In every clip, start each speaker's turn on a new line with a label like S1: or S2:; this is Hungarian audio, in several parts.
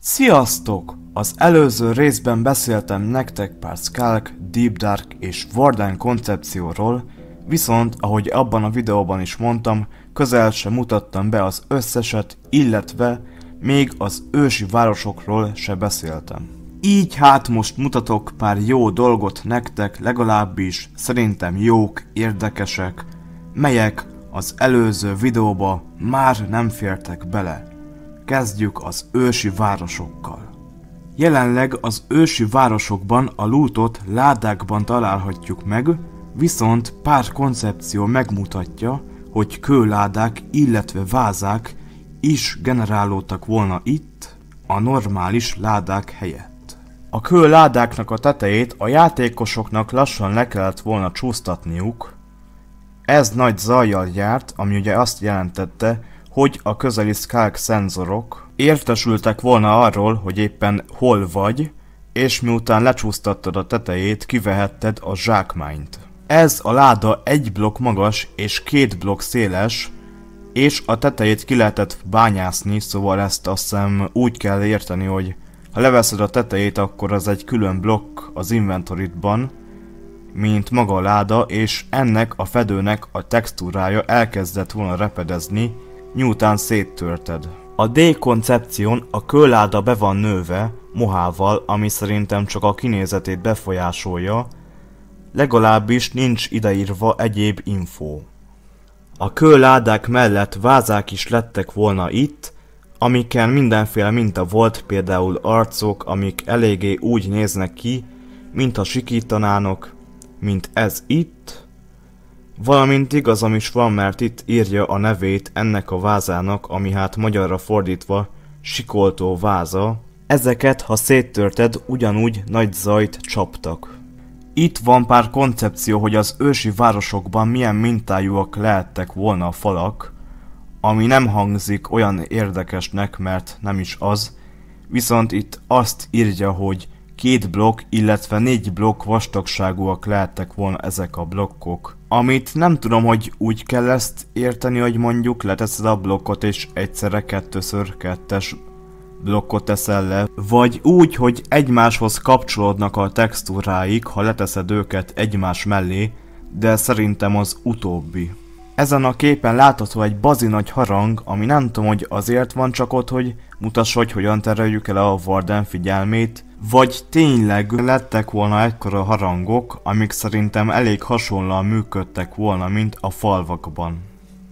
S1: Sziasztok! Az előző részben beszéltem nektek pár Skulk, Deep Dark és Warden koncepcióról, viszont, ahogy abban a videóban is mondtam, közel sem mutattam be az összeset, illetve még az ősi városokról se beszéltem. Így hát most mutatok pár jó dolgot nektek, legalábbis szerintem jók, érdekesek, melyek az előző videóba már nem fértek bele. Kezdjük az ősi városokkal. Jelenleg az ősi városokban a lootot ládákban találhatjuk meg, viszont pár koncepció megmutatja, hogy kőládák, illetve vázák is generálódtak volna itt, a normális ládák helyett. A kőládáknak a tetejét a játékosoknak lassan le kellett volna csúsztatniuk, ez nagy zajjal járt, ami ugye azt jelentette, hogy a közeli Skulk szenzorok értesültek volna arról, hogy éppen hol vagy, és miután lecsúsztattad a tetejét, kivehetted a zsákmányt. Ez a láda egy blokk magas és két blokk széles, és a tetejét ki lehetett bányászni, szóval ezt azt hiszem úgy kell érteni, hogy ha leveszed a tetejét, akkor az egy külön blokk az inventoritban, mint maga a láda, és ennek a fedőnek a textúrája elkezdett volna repedezni, miután széttörted. A D koncepción a kőláda be van nőve, mohával, ami szerintem csak a kinézetét befolyásolja, legalábbis nincs ideírva egyéb info. A kőládák mellett vázák is lettek volna itt, amiken mindenféle minta volt, például arcok, amik eléggé úgy néznek ki, mint a sikítanának, mint ez itt, valamint igazam is van, mert itt írja a nevét ennek a vázának, ami hát magyarra fordítva sikoltó váza. Ezeket, ha széttörted, ugyanúgy nagy zajt csaptak. Itt van pár koncepció, hogy az ősi városokban milyen mintájúak lehettek volna a falak, ami nem hangzik olyan érdekesnek, mert nem is az, viszont itt azt írja, hogy két blokk, illetve négy blokk vastagságúak lehettek volna ezek a blokkok. Amit nem tudom, hogy úgy kell ezt érteni, hogy mondjuk leteszed a blokkot és egyszerre kettőször kettes blokkot teszel le, vagy úgy, hogy egymáshoz kapcsolódnak a textúráik, ha leteszed őket egymás mellé, de szerintem az utóbbi. Ezen a képen látható egy bazi nagy harang, ami nem tudom, hogy azért van csak ott, hogy mutass, hogy hogyan tereljük el a Warden figyelmét, vagy tényleg lettek volna ekkora harangok, amik szerintem elég hasonlóan működtek volna, mint a falvakban.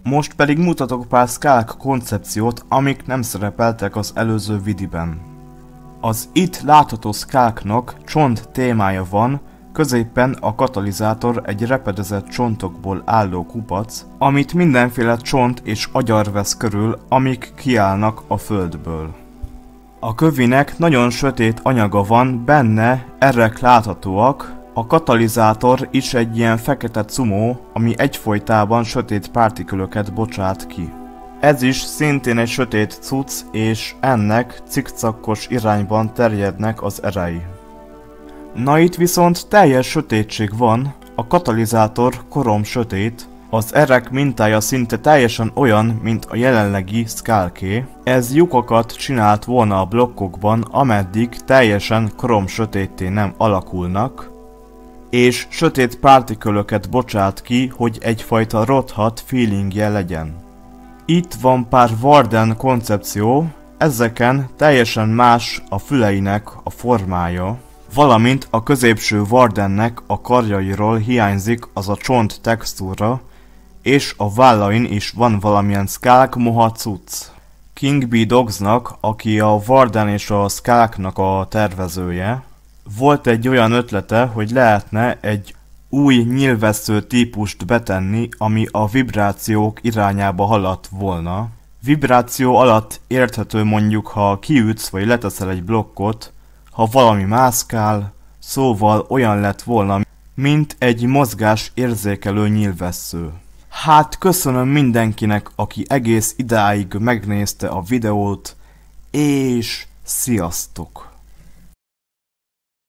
S1: Most pedig mutatok pár Skulk koncepciót, amik nem szerepeltek az előző vidiben. Az itt látható Skulknak csont témája van, középen a katalizátor egy repedezett csontokból álló kupac, amit mindenféle csont és agyar vesz körül, amik kiállnak a földből. A kövinek nagyon sötét anyaga van, benne errek láthatóak, a katalizátor is egy ilyen fekete cumó, ami egyfolytában sötét partikülöket bocsát ki. Ez is szintén egy sötét cucc, és ennek cikcakkos irányban terjednek az erei. Na itt viszont teljes sötétség van, a katalizátor korom sötét, az erek mintája szinte teljesen olyan, mint a jelenlegi Skalké. Ez lyukokat csinált volna a blokkokban, ameddig teljesen krom sötétté nem alakulnak, és sötét partikölöket bocsát ki, hogy egyfajta rothat feelingje legyen. Itt van pár Warden koncepció, ezeken teljesen más a füleinek a formája, valamint a középső Wardennek a karjairól hiányzik az a csont textúra, és a vállain is van valamilyen Skulk moha cucc. King B. Dogsnak, aki a Warden és a Skulknak a tervezője, volt egy olyan ötlete, hogy lehetne egy új nyilvessző típust betenni, ami a vibrációk irányába haladt volna. Vibráció alatt érthető mondjuk, ha kiütsz vagy leteszel egy blokkot, ha valami mászkál, szóval olyan lett volna, mint egy mozgás érzékelő nyilvessző. Hát köszönöm mindenkinek, aki egész idáig megnézte a videót, és sziasztok!